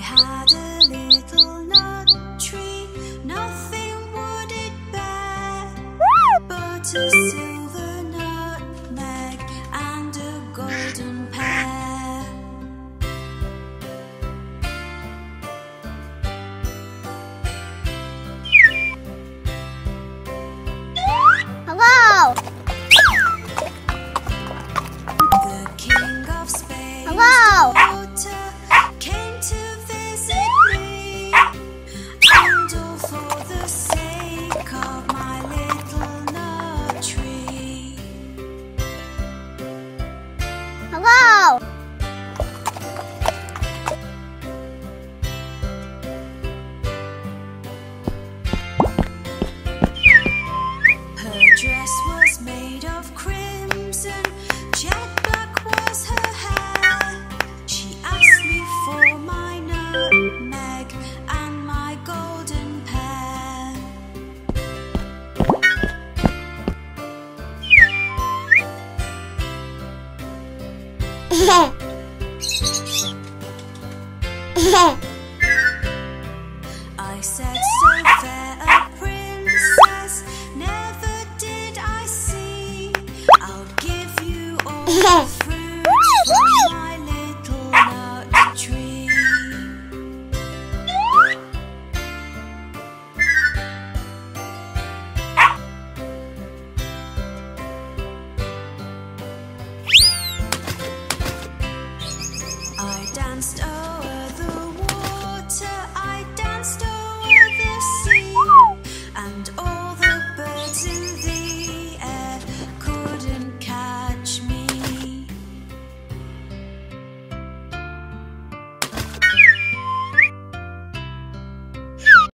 had a little nut tree, nothing would it bear but a I said, So fair a princess, never did I see. I'll give you all stop.